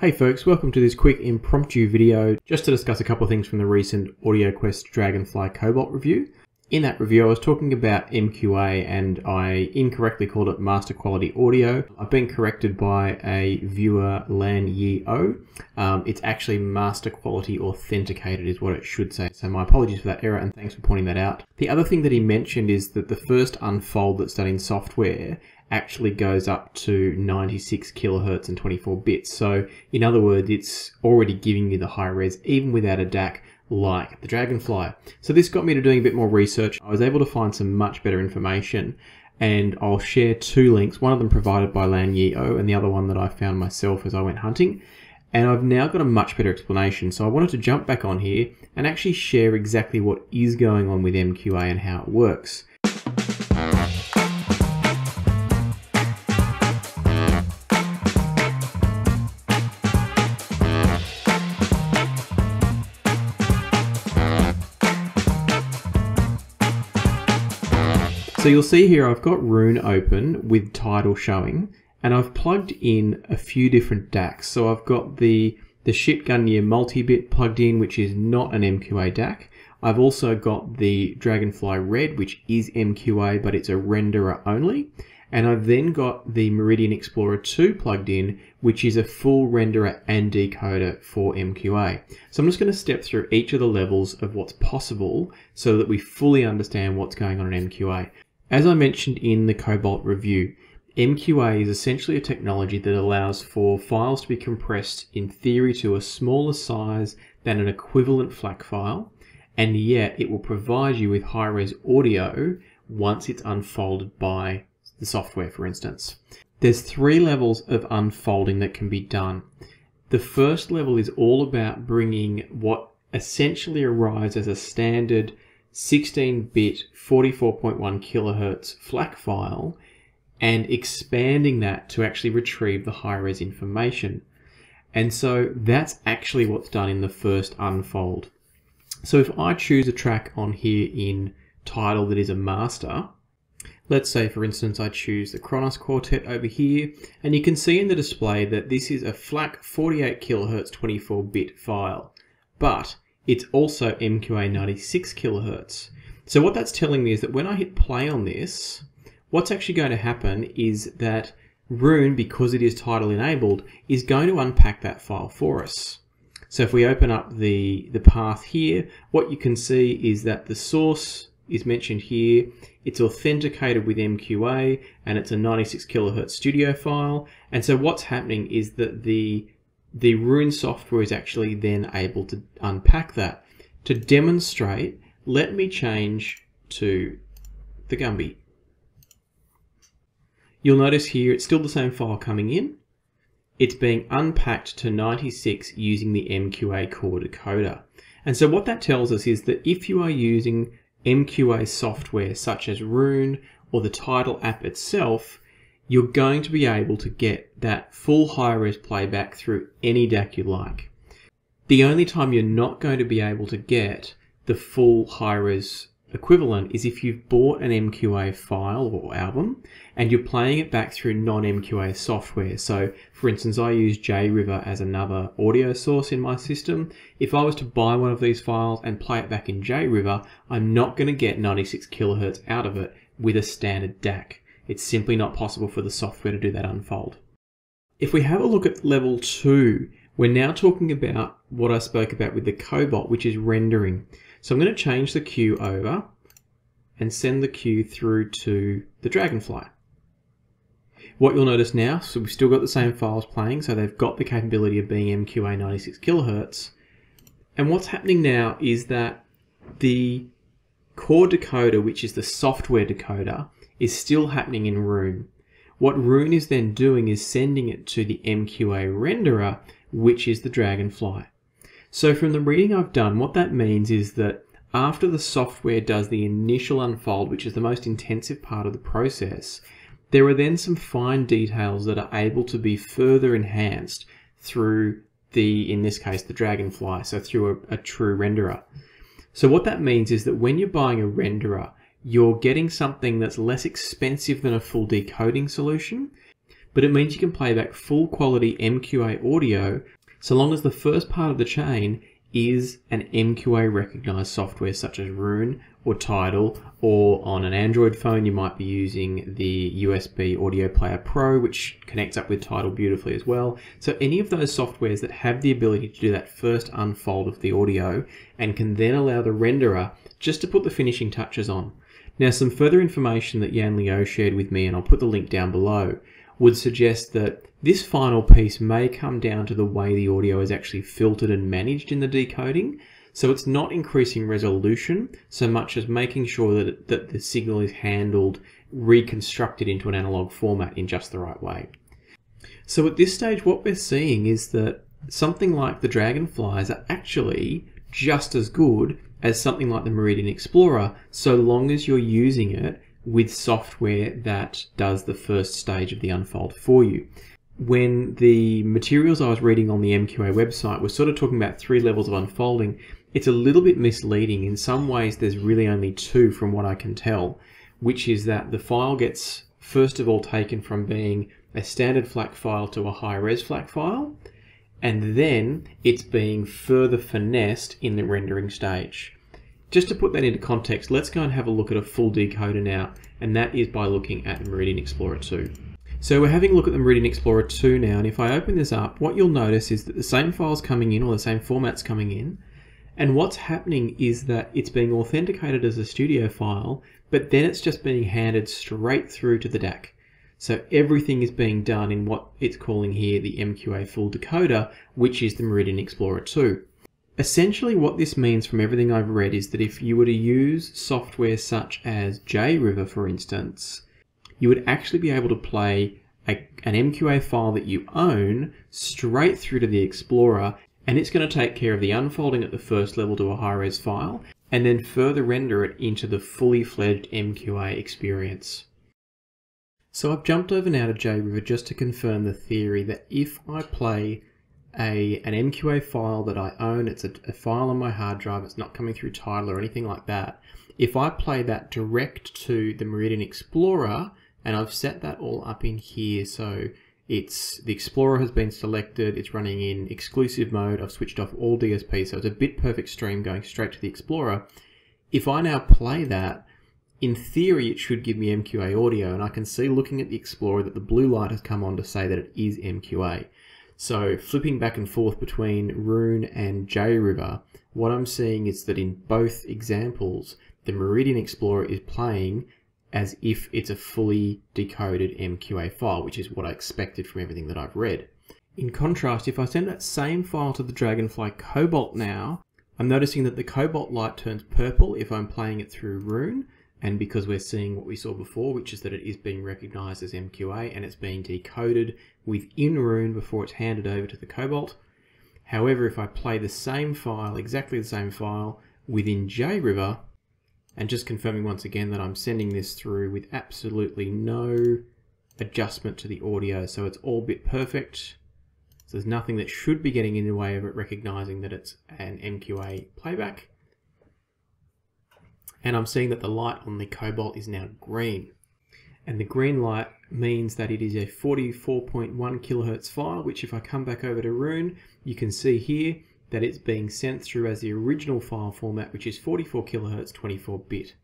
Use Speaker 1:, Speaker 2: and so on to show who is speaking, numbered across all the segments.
Speaker 1: Hey folks, welcome to this quick impromptu video just to discuss a couple of things from the recent AudioQuest Dragonfly Cobalt review. In that review I was talking about MQA and I incorrectly called it Master Quality Audio. I've been corrected by a viewer Lan Yi O. Um, it's actually Master Quality Authenticated is what it should say. So my apologies for that error and thanks for pointing that out. The other thing that he mentioned is that the first unfold that's done in software actually goes up to 96 kilohertz and 24 bits. So in other words, it's already giving you the high res even without a DAC like the Dragonfly. So this got me to doing a bit more research. I was able to find some much better information and I'll share two links, one of them provided by Lan Yeo and the other one that I found myself as I went hunting. And I've now got a much better explanation. So I wanted to jump back on here and actually share exactly what is going on with MQA and how it works. So you'll see here I've got Roon open with Tidal showing and I've plugged in a few different DACs. So I've got the, the Schiit Gungnir multi-bit plugged in which is not an MQA DAC. I've also got the Dragonfly Red which is MQA but it's a renderer only. And I've then got the Meridian Explorer 2 plugged in, which is a full renderer and decoder for MQA. So I'm just going to step through each of the levels of what's possible so that we fully understand what's going on in MQA. As I mentioned in the Cobalt review, MQA is essentially a technology that allows for files to be compressed in theory to a smaller size than an equivalent FLAC file, and yet it will provide you with high-res audio once it's unfolded by the software, for instance. There's three levels of unfolding that can be done. The first level is all about bringing what essentially arrives as a standard 16-bit 44.1 kilohertz FLAC file and expanding that to actually retrieve the high-res information. And so that's actually what's done in the first unfold. So if I choose a track on here in Tidal that is a master, let's say for instance I choose the Kronos Quartet over here, and you can see in the display that this is a FLAC 48 kilohertz 24 bit file. But it's also MQA 96 kilohertz. So what that's telling me is that when I hit play on this, what's actually going to happen is that Roon, because it is Tidal enabled, is going to unpack that file for us. So if we open up the, the path here, what you can see is that the source is mentioned here. It's authenticated with MQA and it's a 96 kilohertz studio file. And so what's happening is that the the Roon software is actually then able to unpack that. To demonstrate, let me change to the Gumby. You'll notice here it's still the same file coming in. It's being unpacked to 96 using the MQA core decoder. And so what that tells us is that if you are using MQA software such as Roon or the Tidal app itself, you're going to be able to get that full high-res playback through any DAC you like. The only time you're not going to be able to get the full high-res equivalent is if you've bought an MQA file or album and you're playing it back through non-MQA software. So for instance, I use JRiver as another audio source in my system. If I was to buy one of these files and play it back in JRiver, I'm not going to get 96 kilohertz out of it with a standard DAC. It's simply not possible for the software to do that unfold. If we have a look at level two, we're now talking about what I spoke about with the Cobalt, which is rendering. So I'm going to change the queue over and send the queue through to the Dragonfly. What you'll notice now, so we've still got the same files playing, so they've got the capability of being MQA 96 kilohertz. And what's happening now is that the core decoder, which is the software decoder, is still happening in Roon. What Roon is then doing is sending it to the MQA renderer, which is the Dragonfly. So from the reading I've done, what that means is that after the software does the initial unfold, which is the most intensive part of the process, there are then some fine details that are able to be further enhanced through the, in this case, the Dragonfly, so through a, a true renderer. So what that means is that when you're buying a renderer, you're getting something that's less expensive than a full decoding solution, but it means you can play back full quality MQA audio so long as the first part of the chain is an MQA recognized software such as Roon or Tidal, or on an Android phone, you might be using the USB Audio Player Pro, which connects up with Tidal beautifully as well. So, any of those softwares that have the ability to do that first unfold of the audio and can then allow the renderer just to put the finishing touches on. Now, some further information that Yan Liu shared with me, and I'll put the link down below, would suggest that this final piece may come down to the way the audio is actually filtered and managed in the decoding. So it's not increasing resolution so much as making sure that, it, that the signal is handled, reconstructed into an analog format in just the right way. So at this stage, what we're seeing is that something like the Dragonflies are actually just as good as something like the Meridian Explorer, so long as you're using it with software that does the first stage of the unfold for you. When the materials I was reading on the MQA website were sort of talking about three levels of unfolding, it's a little bit misleading. In some ways, there's really only two from what I can tell, which is that the file gets first of all taken from being a standard FLAC file to a high res FLAC file, and then it's being further finessed in the rendering stage. Just to put that into context, let's go and have a look at a full decoder now, and that is by looking at Meridian Explorer 2. So we're having a look at the Meridian Explorer 2 now, and if I open this up, what you'll notice is that the same file's coming in, or the same format's coming in, and what's happening is that it's being authenticated as a studio file, but then it's just being handed straight through to the DAC. So everything is being done in what it's calling here the MQA full decoder, which is the Meridian Explorer 2. Essentially what this means from everything I've read is that if you were to use software such as JRiver for instance, you would actually be able to play a, an MQA file that you own straight through to the Explorer and it's going to take care of the unfolding at the first level to a high-res file and then further render it into the fully fledged MQA experience. So I've jumped over now to JRiver just to confirm the theory that if I play a an MQA file that I own. It's a, a, file on my hard drive. It's not coming through Tidal or anything like that. If I play that direct to the Meridian Explorer, and I've set that all up in here, so it's the Explorer has been selected. It's running in exclusive mode. I've switched off all DSP, so it's a bit perfect stream going straight to the Explorer. If I now play that, in theory, it should give me MQA audio, and I can see looking at the Explorer that the blue light has come on to say that it is MQA. So flipping back and forth between Roon and JRiver, what I'm seeing is that in both examples, the Meridian Explorer is playing as if it's a fully decoded MQA file, which is what I expected from everything that I've read. In contrast, if I send that same file to the Dragonfly Cobalt now, I'm noticing that the Cobalt light turns purple if I'm playing it through Roon, and because we're seeing what we saw before, which is that it is being recognized as MQA and it's being decoded within Roon before it's handed over to the Cobalt. However, if I play the same file, exactly the same file, within JRiver, and just confirming once again that I'm sending this through with absolutely no adjustment to the audio, so it's all bit perfect. So there's nothing that should be getting in the way of it recognizing that it's an MQA playback and I'm seeing that the light on the Cobalt is now green. And the green light means that it is a 44.1 kilohertz file, which if I come back over to Roon, you can see here that it's being sent through as the original file format, which is 44 kilohertz 24 bit.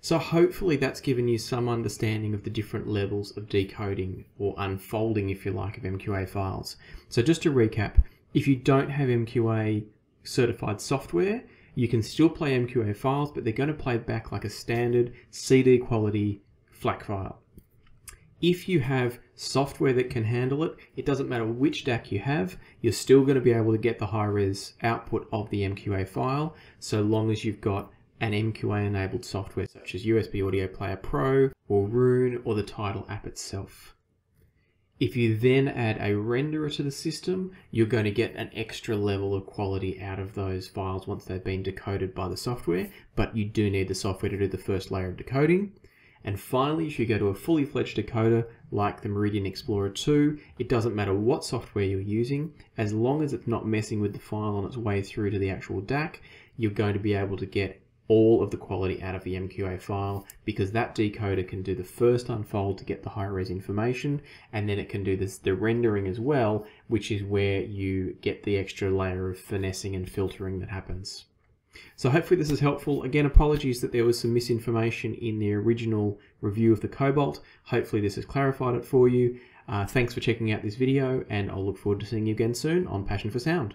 Speaker 1: So hopefully that's given you some understanding of the different levels of decoding or unfolding, if you like, of MQA files. So just to recap, if you don't have MQA certified software, you can still play MQA files, but they're going to play back like a standard CD quality FLAC file. If you have software that can handle it, it doesn't matter which DAC you have, you're still going to be able to get the high res output of the MQA file, so long as you've got an MQA enabled software such as USB Audio Player Pro or Roon or the Tidal app itself. If you then add a renderer to the system, you're going to get an extra level of quality out of those files once they've been decoded by the software, but you do need the software to do the first layer of decoding. And finally, if you go to a fully fledged decoder like the Meridian Explorer 2, it doesn't matter what software you're using, as long as it's not messing with the file on its way through to the actual DAC, you're going to be able to get all of the quality out of the MQA file because that decoder can do the first unfold to get the high res information and then it can do this the rendering as well which is where you get the extra layer of finessing and filtering that happens. So hopefully this is helpful. Again, apologies that there was some misinformation in the original review of the Cobalt. Hopefully this has clarified it for you. Uh, thanks for checking out this video and I'll look forward to seeing you again soon on Passion for Sound.